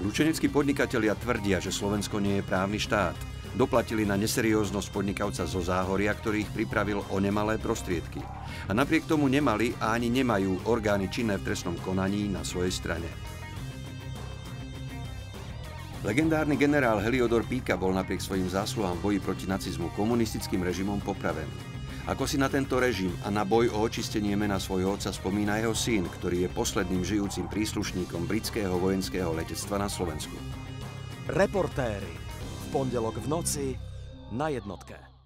Lučeneckí podnikatelia tvrdia, že Slovensko nie je právny štát. Doplatili na neserióznosť podnikavca zo Záhoria, ktorý ich pripravil o nemalé prostriedky. A napriek tomu nemali a ani nemajú orgány činné v trestnom konaní na svojej strane. Legendárny generál Heliodor Píka bol napriek svojim zásluhám v boji proti nacizmu komunistickým režimom popravený. Ako si na tento režim a na boj o očistenie mena svojho otca spomína jeho syn, ktorý je posledným žijúcim príslušníkom britského vojenského letectva na Slovensku. Reportéry. V pondelok v noci na jednotke.